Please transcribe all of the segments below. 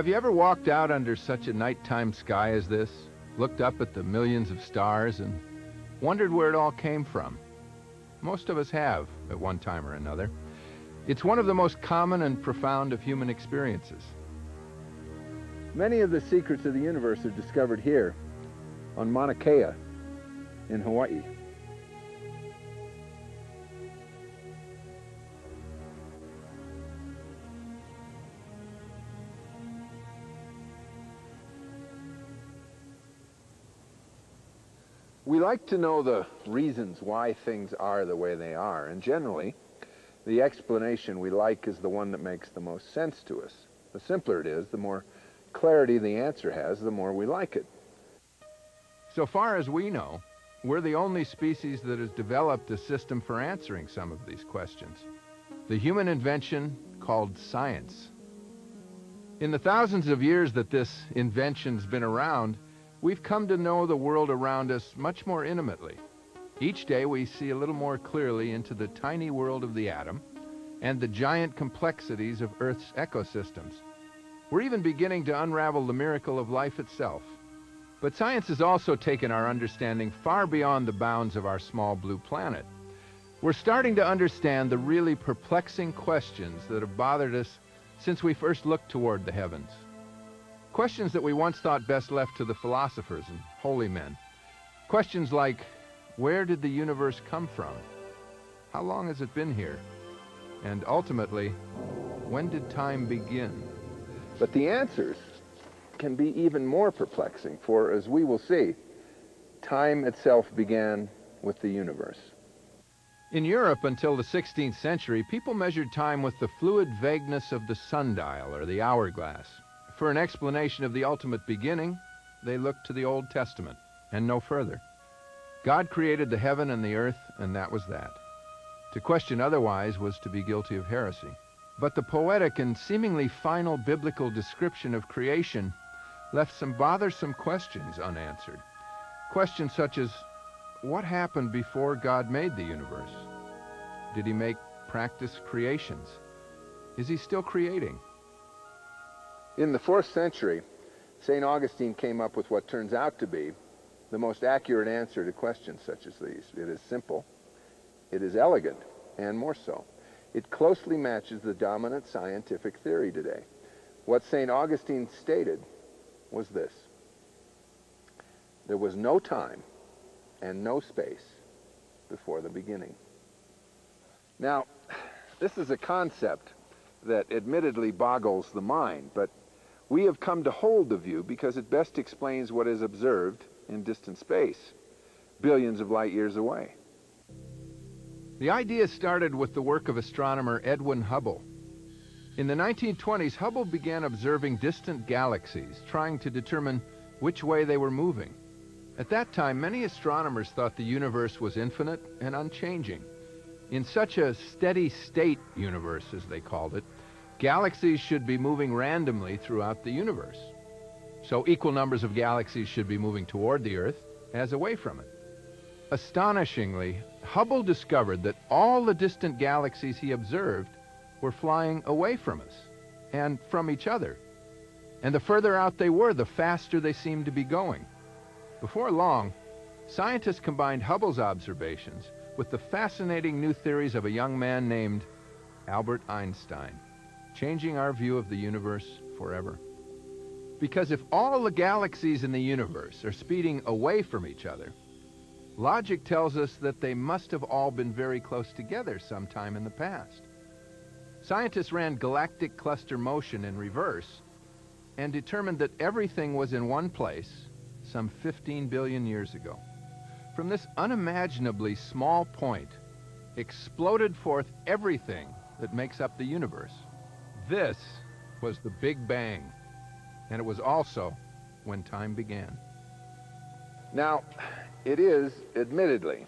Have you ever walked out under such a nighttime sky as this, looked up at the millions of stars, and wondered where it all came from? Most of us have, at one time or another. It's one of the most common and profound of human experiences. Many of the secrets of the universe are discovered here, on Mauna Kea, in Hawaii. We like to know the reasons why things are the way they are, and generally, the explanation we like is the one that makes the most sense to us. The simpler it is, the more clarity the answer has, the more we like it. So far as we know, we're the only species that has developed a system for answering some of these questions. The human invention called science. In the thousands of years that this invention's been around, we've come to know the world around us much more intimately. Each day we see a little more clearly into the tiny world of the atom and the giant complexities of Earth's ecosystems. We're even beginning to unravel the miracle of life itself. But science has also taken our understanding far beyond the bounds of our small blue planet. We're starting to understand the really perplexing questions that have bothered us since we first looked toward the heavens. Questions that we once thought best left to the philosophers and holy men. Questions like, where did the universe come from? How long has it been here? And ultimately, when did time begin? But the answers can be even more perplexing, for as we will see, time itself began with the universe. In Europe until the 16th century, people measured time with the fluid vagueness of the sundial or the hourglass. For an explanation of the ultimate beginning, they looked to the Old Testament and no further. God created the heaven and the earth, and that was that. To question otherwise was to be guilty of heresy. But the poetic and seemingly final biblical description of creation left some bothersome questions unanswered. Questions such as, what happened before God made the universe? Did he make practice creations? Is he still creating? In the fourth century, St. Augustine came up with what turns out to be the most accurate answer to questions such as these. It is simple, it is elegant, and more so. It closely matches the dominant scientific theory today. What St. Augustine stated was this. There was no time and no space before the beginning. Now, this is a concept that admittedly boggles the mind, but we have come to hold the view because it best explains what is observed in distant space, billions of light years away. The idea started with the work of astronomer Edwin Hubble. In the 1920s, Hubble began observing distant galaxies, trying to determine which way they were moving. At that time, many astronomers thought the universe was infinite and unchanging. In such a steady state universe, as they called it, galaxies should be moving randomly throughout the universe. So equal numbers of galaxies should be moving toward the Earth as away from it. Astonishingly, Hubble discovered that all the distant galaxies he observed were flying away from us and from each other. And the further out they were, the faster they seemed to be going. Before long, scientists combined Hubble's observations with the fascinating new theories of a young man named Albert Einstein, changing our view of the universe forever. Because if all the galaxies in the universe are speeding away from each other, logic tells us that they must have all been very close together sometime in the past. Scientists ran galactic cluster motion in reverse and determined that everything was in one place some 15 billion years ago. From this unimaginably small point exploded forth everything that makes up the universe. This was the Big Bang and it was also when time began. Now, it is, admittedly,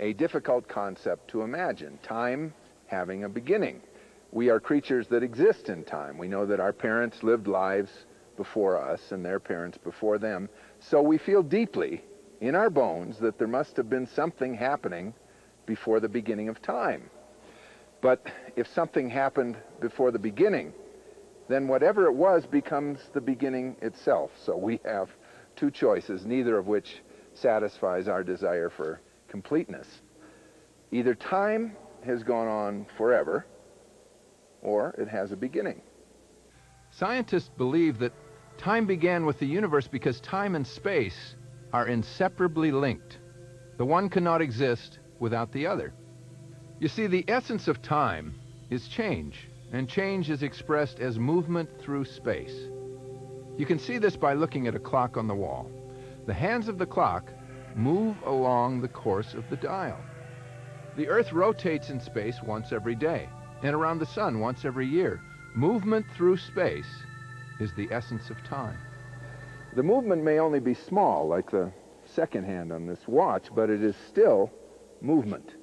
a difficult concept to imagine, time having a beginning. We are creatures that exist in time. We know that our parents lived lives before us and their parents before them, so we feel deeply in our bones that there must have been something happening before the beginning of time. But if something happened before the beginning, then whatever it was becomes the beginning itself. So we have two choices, neither of which satisfies our desire for completeness. Either time has gone on forever, or it has a beginning. Scientists believe that time began with the universe because time and space are inseparably linked. The one cannot exist without the other. You see, the essence of time is change, and change is expressed as movement through space. You can see this by looking at a clock on the wall. The hands of the clock move along the course of the dial. The Earth rotates in space once every day, and around the Sun once every year. Movement through space is the essence of time. The movement may only be small, like the second hand on this watch, but it is still movement.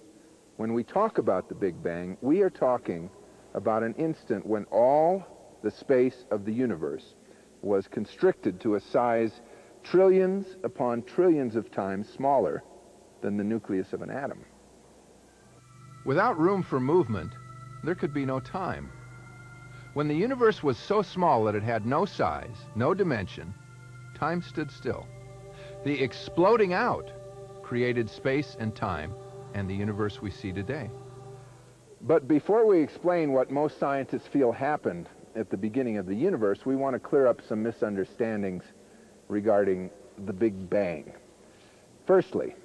When we talk about the Big Bang, we are talking about an instant when all the space of the universe was constricted to a size trillions upon trillions of times smaller than the nucleus of an atom. Without room for movement, there could be no time. When the universe was so small that it had no size, no dimension, time stood still. The exploding out created space and time and the universe we see today. But before we explain what most scientists feel happened at the beginning of the universe, we want to clear up some misunderstandings regarding the Big Bang. Firstly,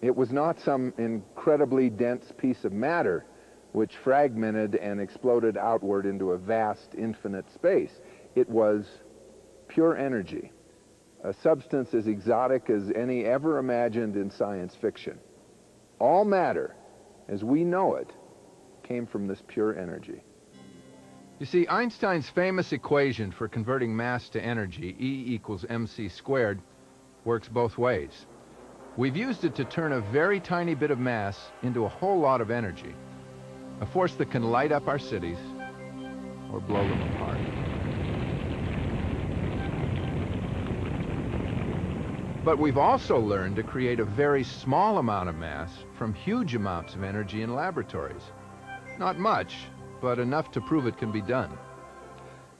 it was not some incredibly dense piece of matter which fragmented and exploded outward into a vast, infinite space. It was pure energy, a substance as exotic as any ever imagined in science fiction. All matter, as we know it, came from this pure energy. You see, Einstein's famous equation for converting mass to energy, E equals mc squared, works both ways. We've used it to turn a very tiny bit of mass into a whole lot of energy, a force that can light up our cities or blow them apart. But we've also learned to create a very small amount of mass from huge amounts of energy in laboratories. Not much, but enough to prove it can be done.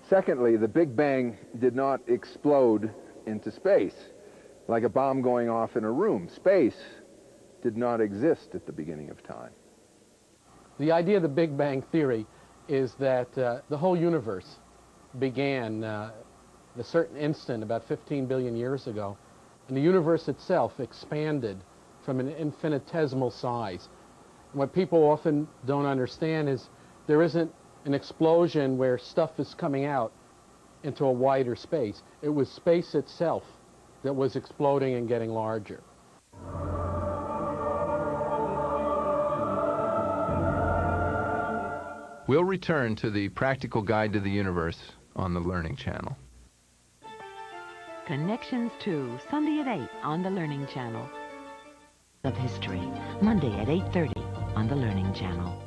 Secondly, the Big Bang did not explode into space like a bomb going off in a room. Space did not exist at the beginning of time. The idea of the Big Bang Theory is that uh, the whole universe began uh, at a certain instant about 15 billion years ago, and the universe itself expanded from an infinitesimal size. And what people often don't understand is there isn't an explosion where stuff is coming out into a wider space. It was space itself that was exploding and getting larger. We'll return to the Practical Guide to the Universe on the Learning Channel. Connections 2, Sunday at 8 on the Learning Channel. Of History, Monday at 8.30 on the Learning Channel.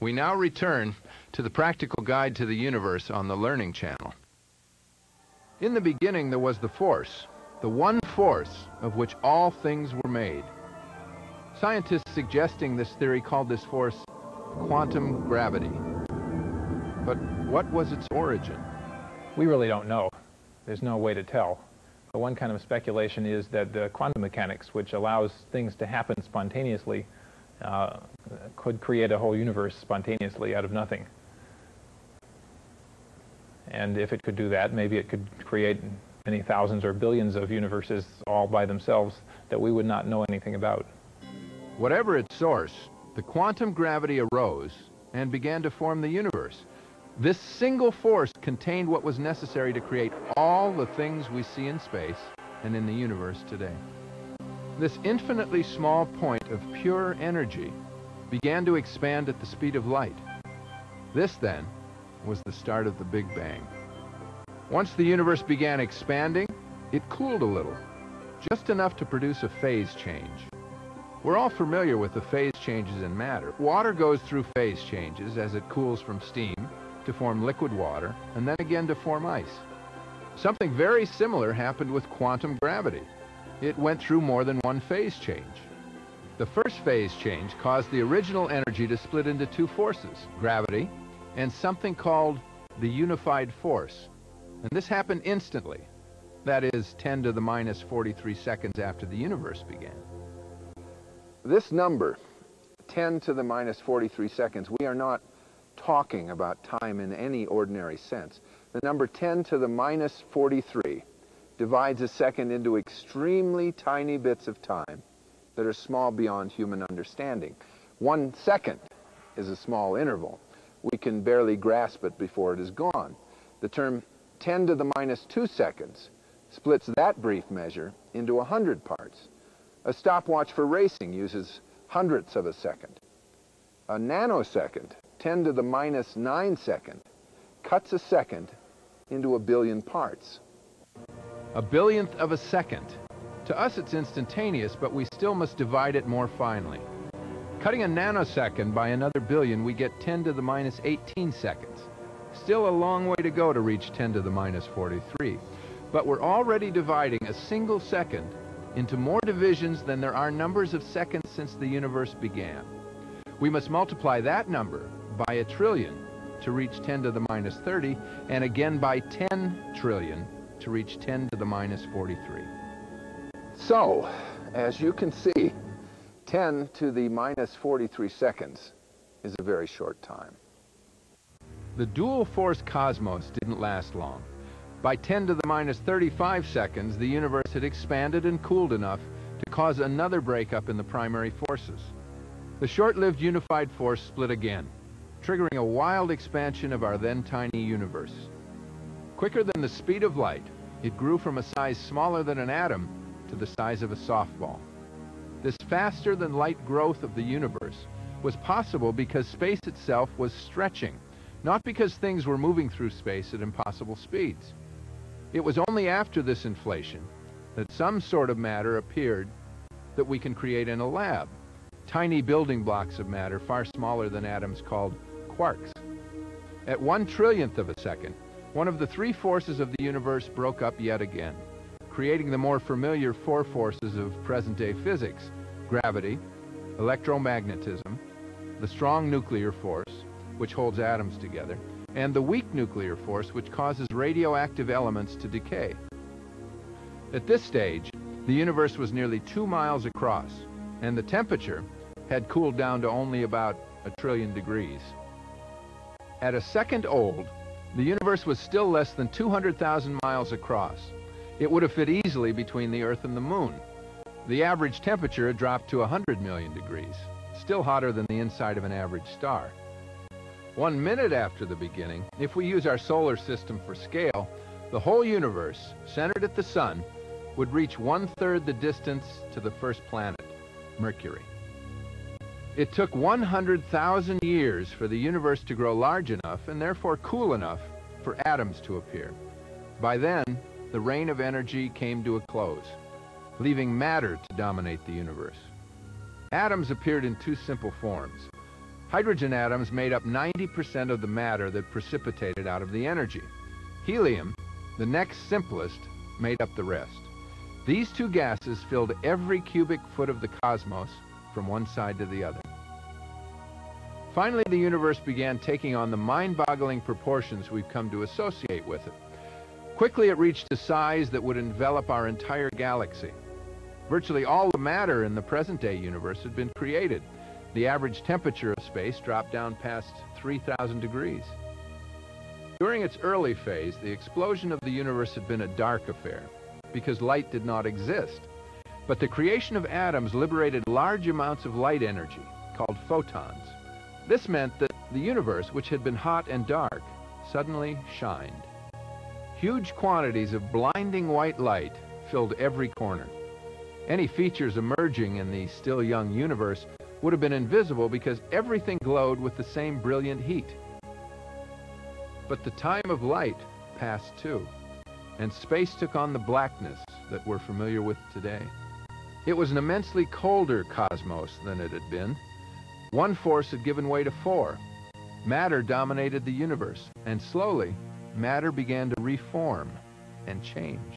We now return to the Practical Guide to the Universe on the Learning Channel. In the beginning there was the force, the one force of which all things were made. Scientists suggesting this theory called this force quantum gravity. But what was its origin? We really don't know. There's no way to tell. One kind of speculation is that the quantum mechanics, which allows things to happen spontaneously, uh, could create a whole universe spontaneously out of nothing. And if it could do that, maybe it could create many thousands or billions of universes all by themselves that we would not know anything about. Whatever its source, the quantum gravity arose and began to form the universe. This single force contained what was necessary to create all the things we see in space and in the universe today. This infinitely small point of pure energy began to expand at the speed of light. This, then, was the start of the Big Bang. Once the universe began expanding, it cooled a little, just enough to produce a phase change. We're all familiar with the phase changes in matter. Water goes through phase changes as it cools from steam to form liquid water, and then again to form ice. Something very similar happened with quantum gravity. It went through more than one phase change. The first phase change caused the original energy to split into two forces, gravity and something called the unified force. And this happened instantly. That is, 10 to the minus 43 seconds after the universe began. This number, 10 to the minus 43 seconds, we are not talking about time in any ordinary sense. The number 10 to the minus 43 divides a second into extremely tiny bits of time that are small beyond human understanding. One second is a small interval. We can barely grasp it before it is gone. The term 10 to the minus 2 seconds splits that brief measure into 100 parts. A stopwatch for racing uses hundredths of a second. A nanosecond, 10 to the minus 9 second, cuts a second into a billion parts. A billionth of a second. To us it's instantaneous, but we still must divide it more finely. Cutting a nanosecond by another billion, we get 10 to the minus 18 seconds. Still a long way to go to reach 10 to the minus 43. But we're already dividing a single second into more divisions than there are numbers of seconds since the universe began. We must multiply that number by a trillion to reach 10 to the minus 30, and again by 10 trillion to reach 10 to the minus 43. So, as you can see, 10 to the minus 43 seconds is a very short time. The dual force cosmos didn't last long. By 10 to the minus 35 seconds, the universe had expanded and cooled enough to cause another breakup in the primary forces. The short-lived unified force split again, triggering a wild expansion of our then tiny universe. Quicker than the speed of light, it grew from a size smaller than an atom to the size of a softball. This faster than light growth of the universe was possible because space itself was stretching, not because things were moving through space at impossible speeds. It was only after this inflation that some sort of matter appeared that we can create in a lab. Tiny building blocks of matter far smaller than atoms called quarks. At one trillionth of a second, one of the three forces of the universe broke up yet again, creating the more familiar four forces of present-day physics, gravity, electromagnetism, the strong nuclear force, which holds atoms together, and the weak nuclear force, which causes radioactive elements to decay. At this stage, the universe was nearly two miles across, and the temperature had cooled down to only about a trillion degrees. At a second old, the universe was still less than 200,000 miles across. It would have fit easily between the Earth and the Moon. The average temperature had dropped to 100 million degrees, still hotter than the inside of an average star. One minute after the beginning, if we use our solar system for scale, the whole universe, centered at the Sun, would reach one-third the distance to the first planet, Mercury. It took 100,000 years for the universe to grow large enough and therefore cool enough for atoms to appear. By then, the reign of energy came to a close, leaving matter to dominate the universe. Atoms appeared in two simple forms. Hydrogen atoms made up 90% of the matter that precipitated out of the energy. Helium, the next simplest, made up the rest. These two gases filled every cubic foot of the cosmos from one side to the other. Finally, the universe began taking on the mind-boggling proportions we've come to associate with it. Quickly, it reached a size that would envelop our entire galaxy. Virtually all the matter in the present-day universe had been created. The average temperature of space dropped down past 3,000 degrees. During its early phase, the explosion of the universe had been a dark affair, because light did not exist. But the creation of atoms liberated large amounts of light energy, called photons. This meant that the universe, which had been hot and dark, suddenly shined. Huge quantities of blinding white light filled every corner. Any features emerging in the still young universe would have been invisible because everything glowed with the same brilliant heat. But the time of light passed too, and space took on the blackness that we're familiar with today. It was an immensely colder cosmos than it had been. One force had given way to four. Matter dominated the universe, and slowly, matter began to reform and change.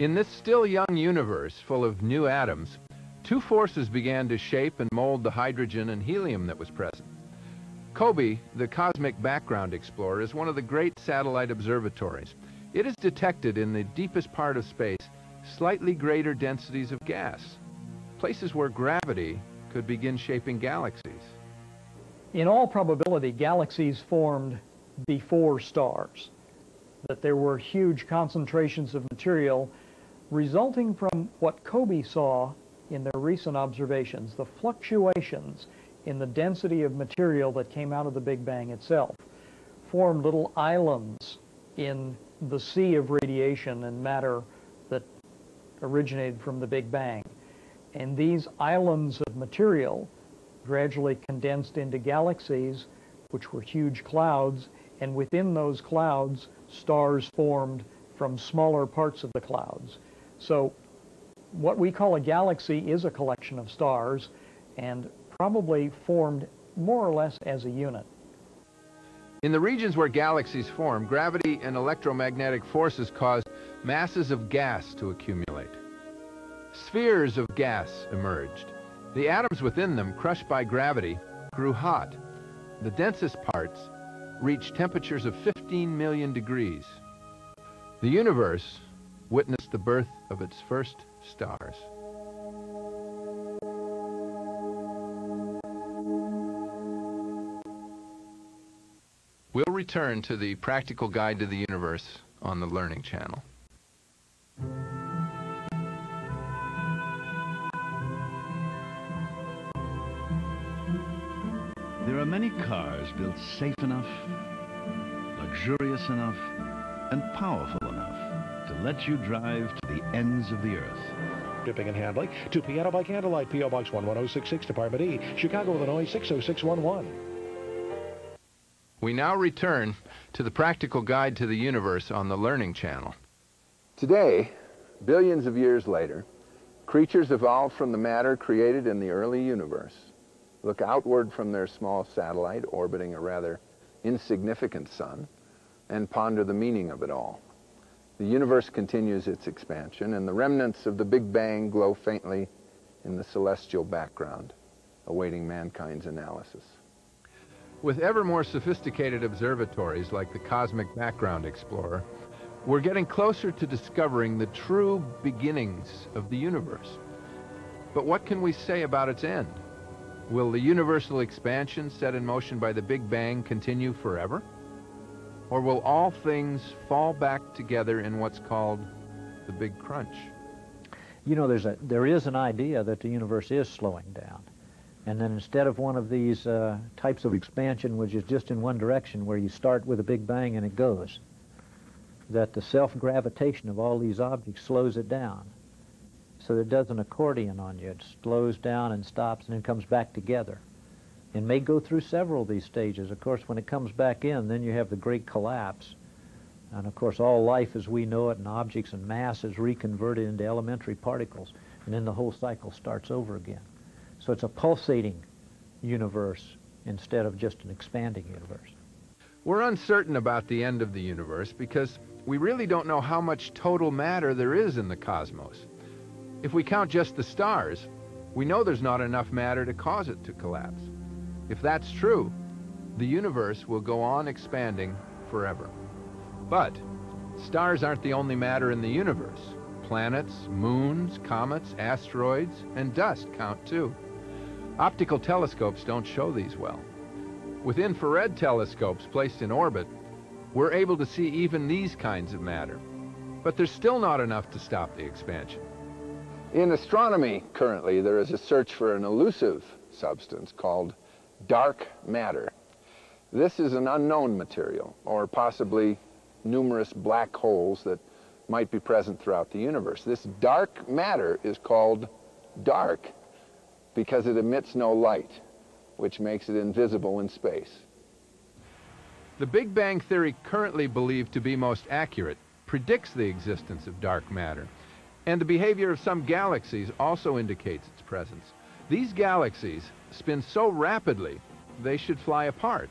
In this still young universe full of new atoms, two forces began to shape and mold the hydrogen and helium that was present. COBE, the Cosmic Background Explorer, is one of the great satellite observatories. It is detected in the deepest part of space slightly greater densities of gas, places where gravity could begin shaping galaxies. In all probability, galaxies formed before stars, that there were huge concentrations of material resulting from what COBE saw in their recent observations, the fluctuations in the density of material that came out of the Big Bang itself, formed little islands in the sea of radiation and matter originated from the Big Bang. And these islands of material gradually condensed into galaxies, which were huge clouds, and within those clouds, stars formed from smaller parts of the clouds. So what we call a galaxy is a collection of stars, and probably formed more or less as a unit. In the regions where galaxies form, gravity and electromagnetic forces cause masses of gas to accumulate. Spheres of gas emerged. The atoms within them, crushed by gravity, grew hot. The densest parts reached temperatures of 15 million degrees. The universe witnessed the birth of its first stars. We'll return to the Practical Guide to the Universe on the Learning Channel. There are many cars built safe enough, luxurious enough, and powerful enough to let you drive to the ends of the earth. Shipping and handling to Piano by Candlelight, P.O. Box 11066, Department E, Chicago, Illinois 60611. We now return to the Practical Guide to the Universe on the Learning Channel. Today, billions of years later, creatures evolved from the matter created in the early universe look outward from their small satellite orbiting a rather insignificant sun and ponder the meaning of it all. The universe continues its expansion, and the remnants of the Big Bang glow faintly in the celestial background, awaiting mankind's analysis. With ever more sophisticated observatories like the Cosmic Background Explorer, we're getting closer to discovering the true beginnings of the universe. But what can we say about its end? Will the universal expansion set in motion by the Big Bang continue forever? Or will all things fall back together in what's called the Big Crunch? You know, there's a, there is an idea that the universe is slowing down. And then instead of one of these uh, types of expansion, which is just in one direction, where you start with a big bang and it goes, that the self-gravitation of all these objects slows it down. So it does an accordion on you. It slows down and stops and then comes back together. It may go through several of these stages. Of course, when it comes back in, then you have the great collapse. And of course, all life as we know it and objects and mass is reconverted into elementary particles. And then the whole cycle starts over again. So it's a pulsating universe instead of just an expanding universe. We're uncertain about the end of the universe because we really don't know how much total matter there is in the cosmos. If we count just the stars, we know there's not enough matter to cause it to collapse. If that's true, the universe will go on expanding forever. But stars aren't the only matter in the universe. Planets, moons, comets, asteroids, and dust count too. Optical telescopes don't show these well. With infrared telescopes placed in orbit, we're able to see even these kinds of matter. But there's still not enough to stop the expansion. In astronomy, currently, there is a search for an elusive substance called dark matter. This is an unknown material, or possibly numerous black holes that might be present throughout the universe. This dark matter is called dark because it emits no light, which makes it invisible in space. The Big Bang theory currently believed to be most accurate predicts the existence of dark matter, and the behavior of some galaxies also indicates its presence. These galaxies spin so rapidly they should fly apart,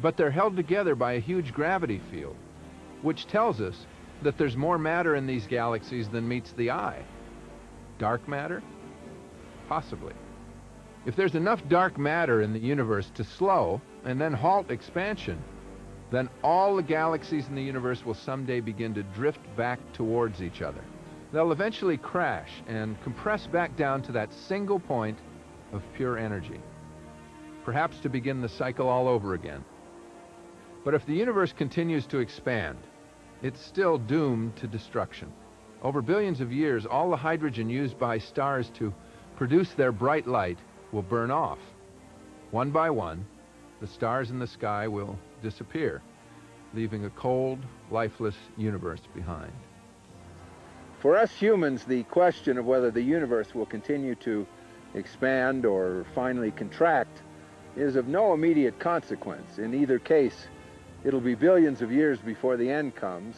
but they're held together by a huge gravity field, which tells us that there's more matter in these galaxies than meets the eye. Dark matter? Possibly. If there's enough dark matter in the universe to slow, and then halt expansion, then all the galaxies in the universe will someday begin to drift back towards each other. They'll eventually crash and compress back down to that single point of pure energy, perhaps to begin the cycle all over again. But if the universe continues to expand, it's still doomed to destruction. Over billions of years, all the hydrogen used by stars to produce their bright light will burn off. One by one, the stars in the sky will disappear, leaving a cold, lifeless universe behind. For us humans, the question of whether the universe will continue to expand or finally contract is of no immediate consequence. In either case, it'll be billions of years before the end comes,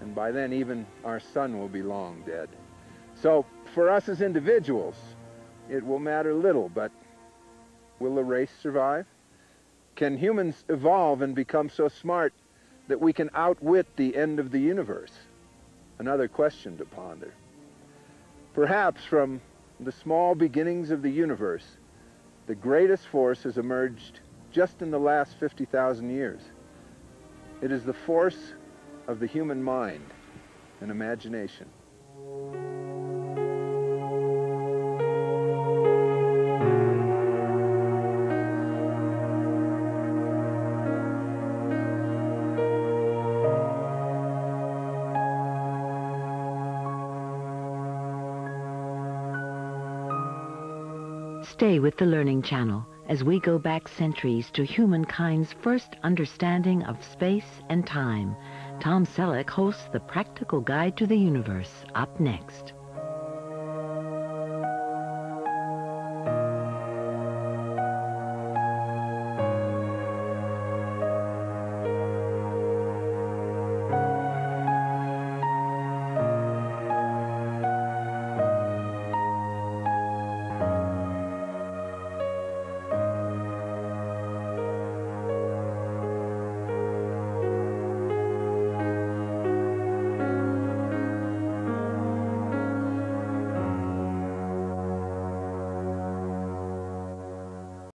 and by then even our sun will be long dead. So for us as individuals, it will matter little, but will the race survive? Can humans evolve and become so smart that we can outwit the end of the universe? Another question to ponder. Perhaps from the small beginnings of the universe, the greatest force has emerged just in the last 50,000 years. It is the force of the human mind and imagination. Stay with the Learning Channel as we go back centuries to humankind's first understanding of space and time. Tom Selleck hosts the Practical Guide to the Universe up next.